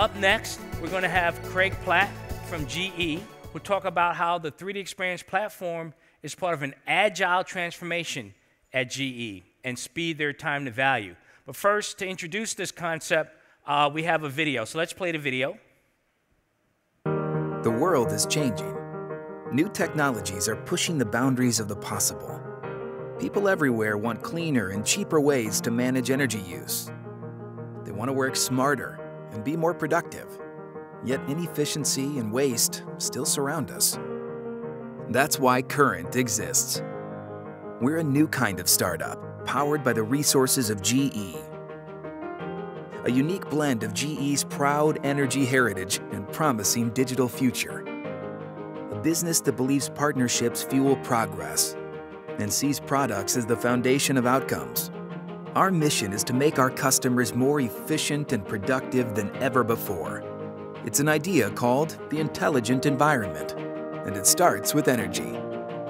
Up next, we're going to have Craig Platt from GE who'll talk about how the 3D Experience platform is part of an agile transformation at GE and speed their time to value. But first, to introduce this concept, uh, we have a video. So let's play the video. The world is changing. New technologies are pushing the boundaries of the possible. People everywhere want cleaner and cheaper ways to manage energy use. They want to work smarter and be more productive. Yet inefficiency and waste still surround us. That's why Current exists. We're a new kind of startup, powered by the resources of GE. A unique blend of GE's proud energy heritage and promising digital future A business that believes partnerships fuel progress and sees products as the foundation of outcomes. Our mission is to make our customers more efficient and productive than ever before. It's an idea called the intelligent environment, and it starts with energy.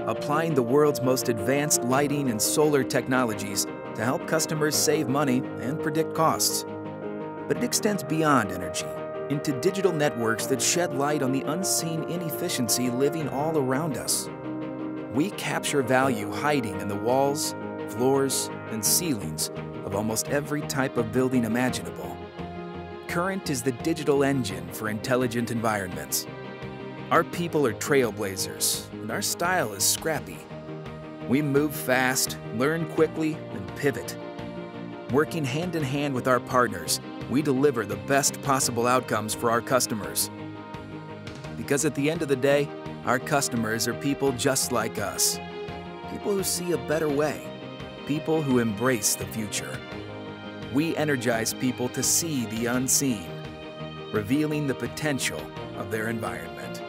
Applying the world's most advanced lighting and solar technologies to help customers save money and predict costs. But it extends beyond energy into digital networks that shed light on the unseen inefficiency living all around us. We capture value hiding in the walls, floors, and ceilings of almost every type of building imaginable. Current is the digital engine for intelligent environments. Our people are trailblazers, and our style is scrappy. We move fast, learn quickly, and pivot. Working hand in hand with our partners, we deliver the best possible outcomes for our customers. Because at the end of the day, our customers are people just like us. People who see a better way. People who embrace the future. We energize people to see the unseen, revealing the potential of their environment.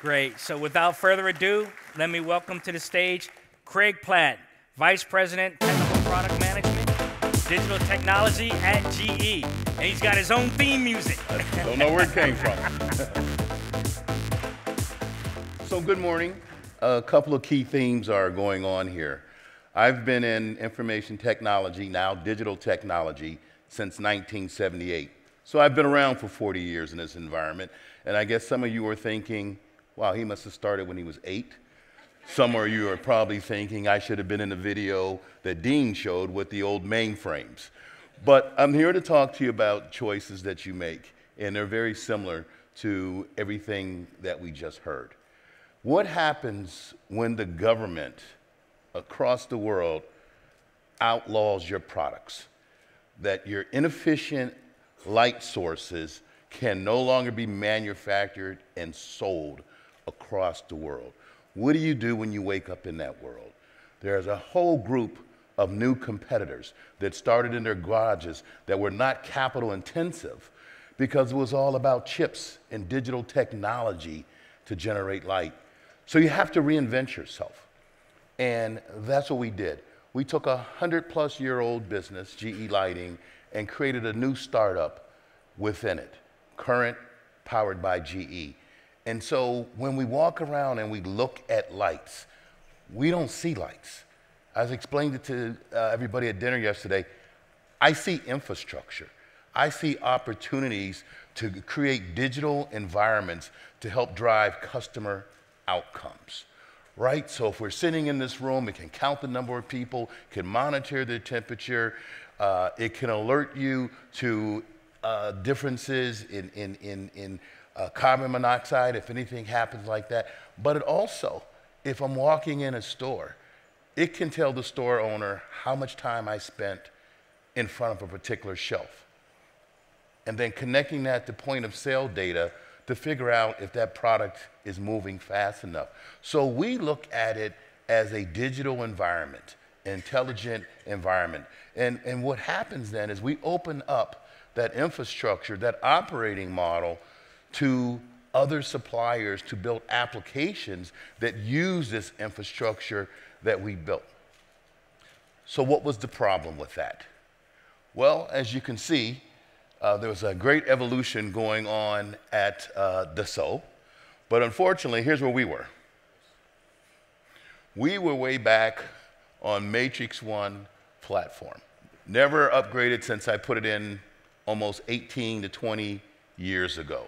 Great. So without further ado, let me welcome to the stage Craig Platt, Vice President, Technical Product Management, Digital Technology at GE. And he's got his own theme music. I Don't know where it came from. so good morning. A couple of key themes are going on here. I've been in information technology, now digital technology, since 1978. So I've been around for 40 years in this environment. And I guess some of you are thinking, Wow, he must have started when he was eight. Some of you are probably thinking I should have been in the video that Dean showed with the old mainframes. But I'm here to talk to you about choices that you make, and they're very similar to everything that we just heard. What happens when the government across the world outlaws your products? That your inefficient light sources can no longer be manufactured and sold across the world. What do you do when you wake up in that world? There's a whole group of new competitors that started in their garages that were not capital intensive because it was all about chips and digital technology to generate light. So you have to reinvent yourself. And that's what we did. We took a 100 plus year old business, GE Lighting, and created a new startup within it, Current, powered by GE. And so when we walk around and we look at lights, we don't see lights. I explained it to uh, everybody at dinner yesterday. I see infrastructure. I see opportunities to create digital environments to help drive customer outcomes, right? So if we're sitting in this room, it can count the number of people, can monitor their temperature, uh, it can alert you to uh, differences in, in, in, in uh, carbon monoxide if anything happens like that. But it also, if I'm walking in a store, it can tell the store owner how much time I spent in front of a particular shelf. And then connecting that to point of sale data to figure out if that product is moving fast enough. So we look at it as a digital environment, intelligent environment. And, and what happens then is we open up that infrastructure, that operating model to other suppliers to build applications that use this infrastructure that we built. So, what was the problem with that? Well, as you can see, uh, there was a great evolution going on at uh, Dassault. But unfortunately, here's where we were. We were way back on MatrixOne platform. Never upgraded since I put it in almost 18 to 20 years ago.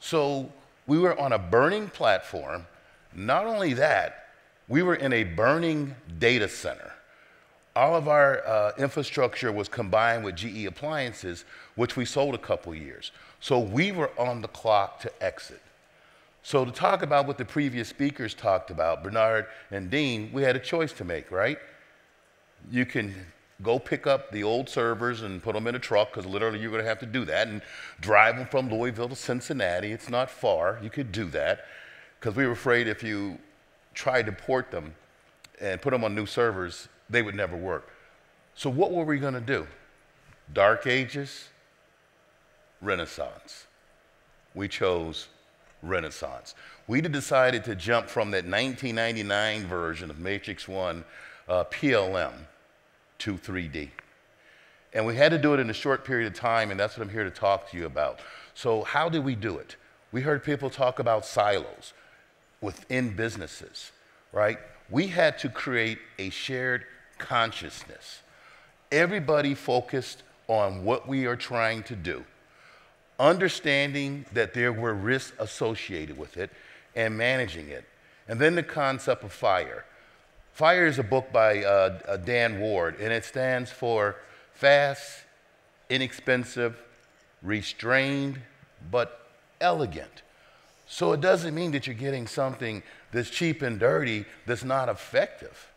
So we were on a burning platform. Not only that, we were in a burning data center. All of our uh, infrastructure was combined with GE appliances, which we sold a couple years. So we were on the clock to exit. So to talk about what the previous speakers talked about, Bernard and Dean, we had a choice to make, right? You can go pick up the old servers and put them in a truck, because literally you're going to have to do that, and drive them from Louisville to Cincinnati. It's not far. You could do that, because we were afraid if you tried to port them and put them on new servers, they would never work. So what were we going to do? Dark Ages, Renaissance. We chose Renaissance. We decided to jump from that 1999 version of MatrixOne uh, PLM to 3D. And we had to do it in a short period of time, and that's what I'm here to talk to you about. So, how did we do it? We heard people talk about silos within businesses, right? We had to create a shared consciousness. Everybody focused on what we are trying to do, understanding that there were risks associated with it and managing it. And then the concept of fire. Fire is a book by uh, uh, Dan Ward, and it stands for fast, inexpensive, restrained, but elegant. So it doesn't mean that you're getting something that's cheap and dirty that's not effective.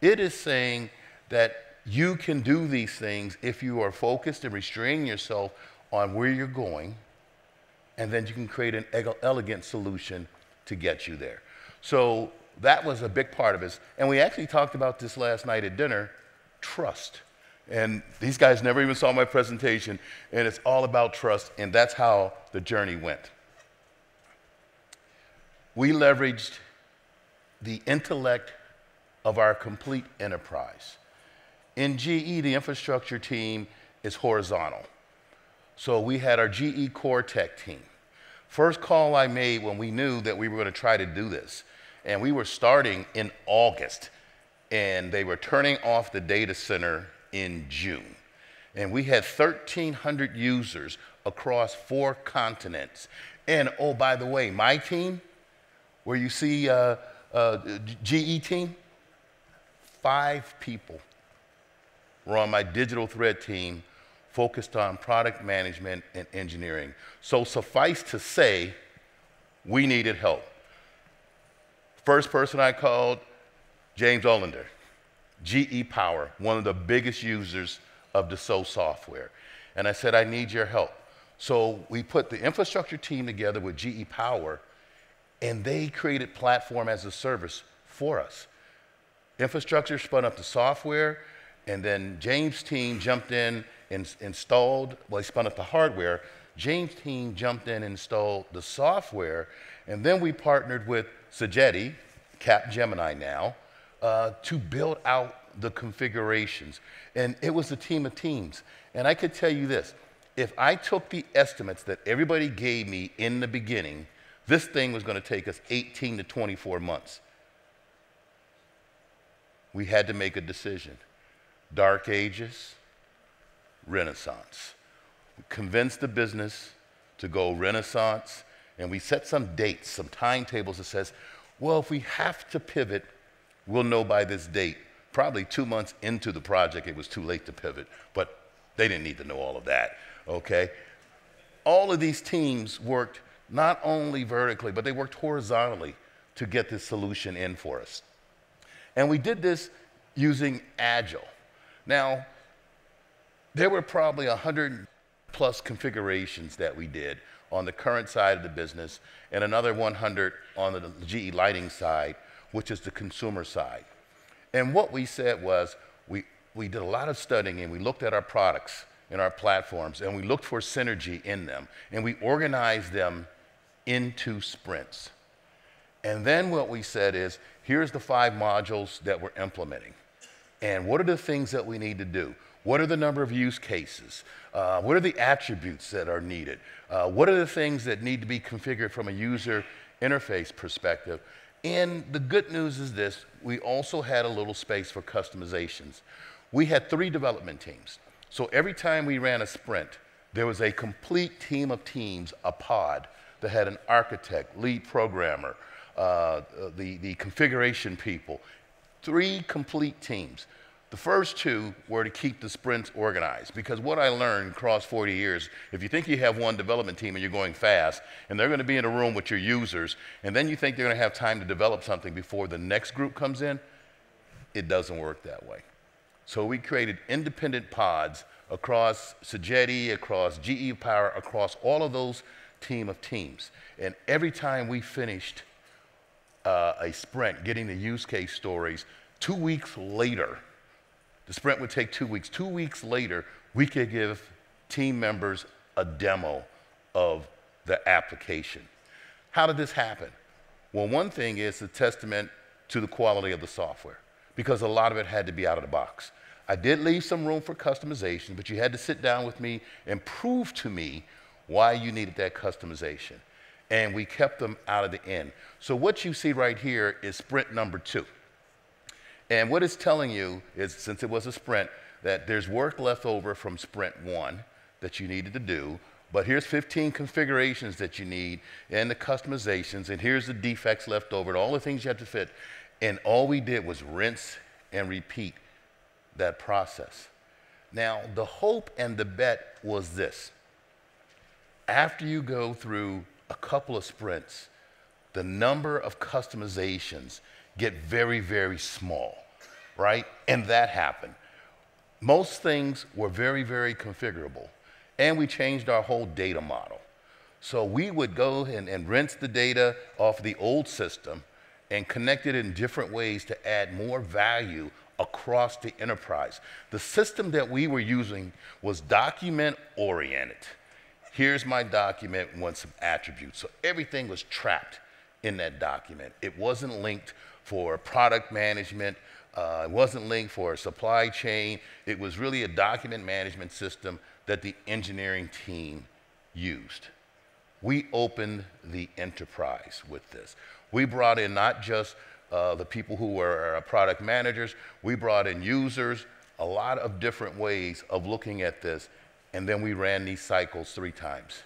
It is saying that you can do these things if you are focused and restraining yourself on where you're going, and then you can create an elegant solution to get you there. So that was a big part of it. And we actually talked about this last night at dinner trust. And these guys never even saw my presentation, and it's all about trust, and that's how the journey went. We leveraged the intellect of our complete enterprise. In GE, the infrastructure team is horizontal. So we had our GE Core Tech team. First call I made when we knew that we were going to try to do this and we were starting in August, and they were turning off the data center in June. And we had 1,300 users across four continents. And oh, by the way, my team, where you see uh, uh, GE team, five people were on my digital thread team focused on product management and engineering. So suffice to say, we needed help. First person I called, James Olander, GE Power, one of the biggest users of Dassault software. And I said, I need your help. So we put the infrastructure team together with GE Power, and they created platform as a service for us. Infrastructure spun up the software, and then James' team jumped in and installed, well, he spun up the hardware. James' team jumped in and installed the software, and then we partnered with Sogeti, Capgemini now, uh, to build out the configurations. And it was a team of teams. And I could tell you this if I took the estimates that everybody gave me in the beginning, this thing was going to take us 18 to 24 months. We had to make a decision Dark Ages, Renaissance. We convinced the business to go Renaissance and we set some dates, some timetables that says, well, if we have to pivot, we'll know by this date. Probably two months into the project, it was too late to pivot, but they didn't need to know all of that, okay? All of these teams worked not only vertically, but they worked horizontally to get this solution in for us. And we did this using Agile. Now, there were probably 100 plus configurations that we did on the current side of the business and another 100 on the GE lighting side, which is the consumer side. And what we said was we, we did a lot of studying and we looked at our products and our platforms and we looked for synergy in them and we organized them into sprints. And then what we said is here's the five modules that we're implementing. And what are the things that we need to do? What are the number of use cases? Uh, what are the attributes that are needed? Uh, what are the things that need to be configured from a user interface perspective. And the good news is this we also had a little space for customizations. We had three development teams. So every time we ran a sprint, there was a complete team of teams, a pod, that had an architect, lead programmer, uh, the, the configuration people, three complete teams. The first two were to keep the sprints organized because what I learned across 40 years, if you think you have one development team and you're going fast and they're going to be in a room with your users and then you think they're going to have time to develop something before the next group comes in, it doesn't work that way. So we created independent pods across Sogeti, across GE Power, across all of those team of teams. And every time we finished uh, a sprint, getting the use case stories, two weeks later, the sprint would take two weeks. Two weeks later, we could give team members a demo of the application. How did this happen? Well, one thing is a testament to the quality of the software because a lot of it had to be out of the box. I did leave some room for customization, but you had to sit down with me and prove to me why you needed that customization. And we kept them out of the end. So what you see right here is sprint number two. And what it's telling you is, since it was a sprint, that there's work left over from sprint one that you needed to do, but here's 15 configurations that you need and the customizations, and here's the defects left over and all the things you have to fit. And all we did was rinse and repeat that process. Now, the hope and the bet was this. After you go through a couple of sprints, the number of customizations get very, very small, right? And that happened. Most things were very, very configurable. And we changed our whole data model. So we would go and, and rinse the data off the old system and connect it in different ways to add more value across the enterprise. The system that we were using was document oriented. Here's my document, want some attributes. So everything was trapped in that document. It wasn't linked for product management. Uh, it wasn't linked for supply chain. It was really a document management system that the engineering team used. We opened the enterprise with this. We brought in not just uh, the people who were product managers, we brought in users, a lot of different ways of looking at this, and then we ran these cycles three times.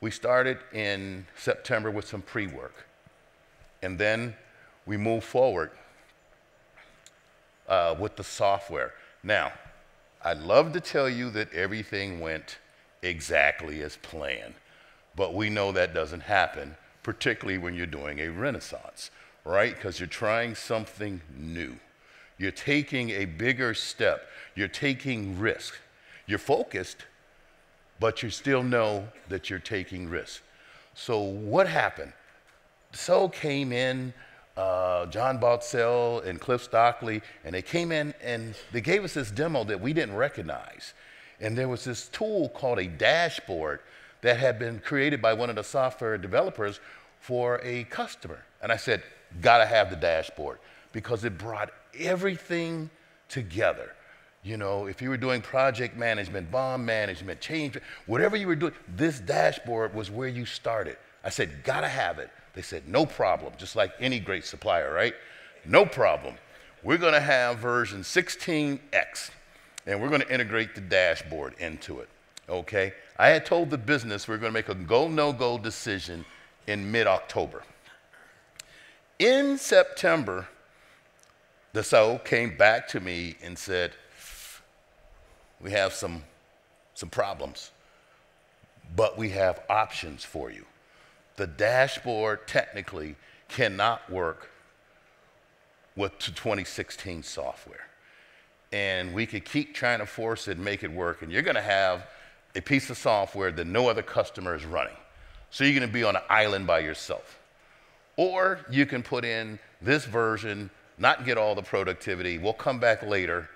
We started in September with some pre work, and then we move forward uh, with the software. Now, I'd love to tell you that everything went exactly as planned, but we know that doesn't happen, particularly when you're doing a renaissance, right? Because you're trying something new. You're taking a bigger step. You're taking risk. You're focused, but you still know that you're taking risk. So what happened? So came in uh, John Botzell and Cliff Stockley, and they came in and they gave us this demo that we didn't recognize. And there was this tool called a dashboard that had been created by one of the software developers for a customer. And I said, gotta have the dashboard because it brought everything together. You know, if you were doing project management, BOM management, change, whatever you were doing, this dashboard was where you started. I said, gotta have it. They said, no problem, just like any great supplier, right? No problem. We're to have version 16X, and we're to integrate the dashboard into it, okay? I had told the business we are going to make a go, no go decision in mid October. In September, the SO came back to me and said, We have some, some problems, but we have options for you the dashboard technically cannot work with the 2016 software. And we could keep trying to force it and make it work, and you're gonna have a piece of software that no other customer is running. So you're gonna be on an island by yourself. Or you can put in this version, not get all the productivity, we'll come back later.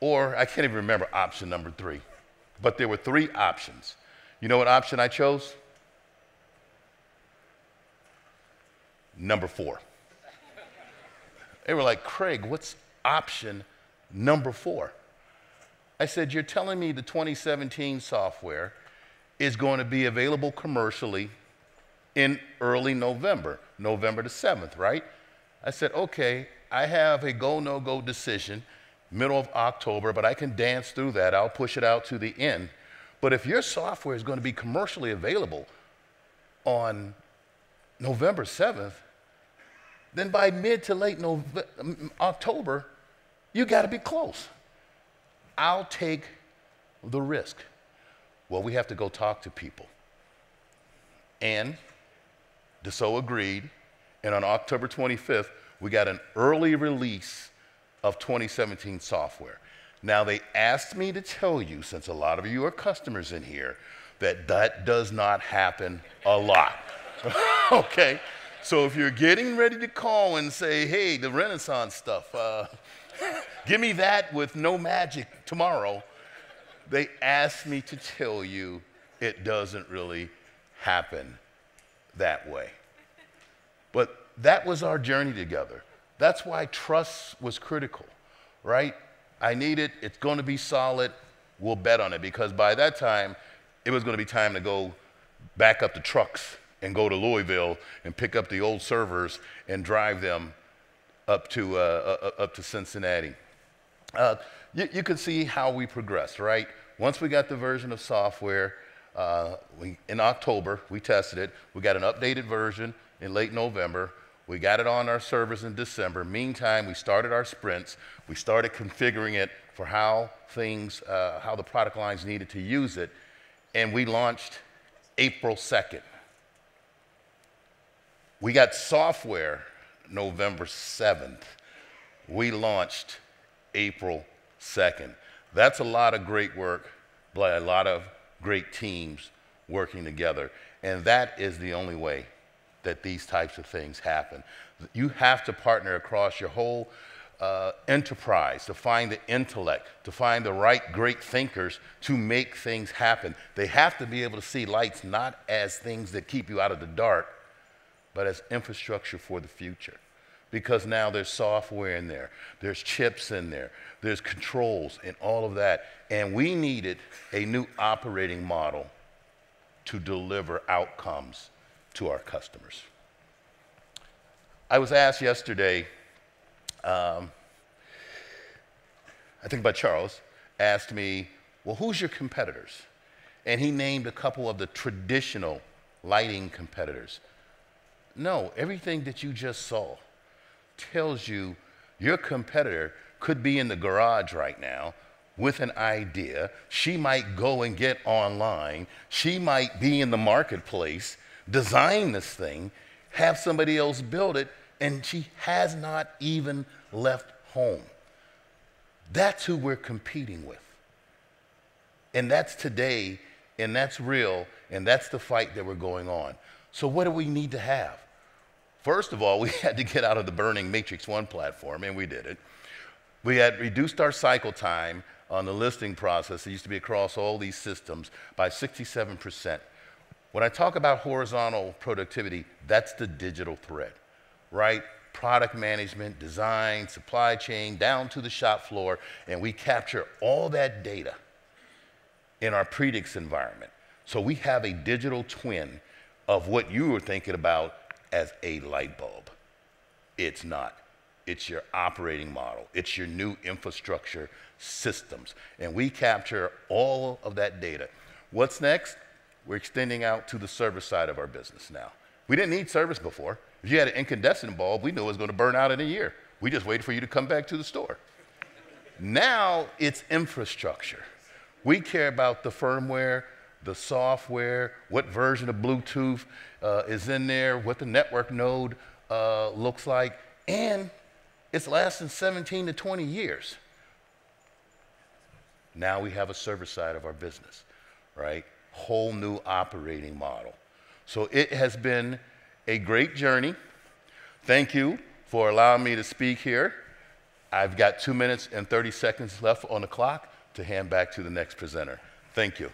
Or I can't even remember option number three. But there were three options. You know what option I chose? number four. They were like, Craig, what's option number four? I said, You're telling me the 2017 software is going to be available commercially in early November, November the 7th, right? I said, okay, I have a go no go decision middle of October, but I can dance through that. I'll push it out to the end. But if your software is going to be commercially available on November 7th, then by mid to late November, October, you got to be close. I'll take the risk. Well, we have to go talk to people. And Dassault agreed, and on October 25th, we got an early release of 2017 software. Now, they asked me to tell you, since a lot of you are customers in here, that that does not happen a lot. okay? So if you're getting ready to call and say, hey, the Renaissance stuff, uh, give me that with no magic tomorrow, they asked me to tell you it doesn't really happen that way. But that was our journey together. That's why trust was critical, right? I need it, it's going to be solid, we'll bet on it because by that time, it was going to be time to go back up the trucks and go to Louisville and pick up the old servers and drive them up to, uh, uh, uh up to Cincinnati. Uh, you, you, can see how we progressed, right? Once we got the version of software, uh, we, in October, we tested it. We got an updated version in late November. We got it on our servers in December. Meantime, we started our sprints. We started configuring it for how things, uh, how the product lines needed to use it. And we launched April 2nd. We got software November 7th. We launched April 2nd. That's a lot of great work by a lot of great teams working together. And that is the only way that these types of things happen. You have to partner across your whole uh, enterprise to find the intellect, to find the right great thinkers to make things happen. They have to be able to see lights not as things that keep you out of the dark, but as infrastructure for the future. Because now there's software in there, there's chips in there, there's controls and all of that. And we needed a new operating model to deliver outcomes to our customers. I was asked yesterday, um, I think by Charles, asked me, well, who's your competitors? And he named a couple of the traditional lighting competitors. No, everything that you just saw tells you your competitor could be in the garage right now with an idea. She might go and get online. She might be in the marketplace, design this thing, have somebody else build it, and she has not even left home. That's who we're competing with. And that's today, and that's real, and that's the fight that we're going on. So, what do we need to have? First of all, we had to get out of the burning MatrixOne platform, and we did it. We had reduced our cycle time on the listing process. It used to be across all these systems by 67%. When I talk about horizontal productivity, that's the digital thread, right? Product management, design, supply chain, down to the shop floor, and we capture all that data in our Predix environment. So we have a digital twin of what you were thinking about as a light bulb. It's not. It's your operating model. It's your new infrastructure systems. And we capture all of that data. What's next? We're extending out to the service side of our business now. We didn't need service before. If you had an incandescent bulb, we knew it was going to burn out in a year. We just waited for you to come back to the store. Now it's infrastructure. We care about the firmware, the software, what version of Bluetooth uh, is in there, what the network node uh, looks like, and it's lasting 17 to 20 years. Now we have a service side of our business, right? Whole new operating model. So it has been a great journey. Thank you for allowing me to speak here. I've got two minutes and 30 seconds left on the clock to hand back to the next presenter. Thank you.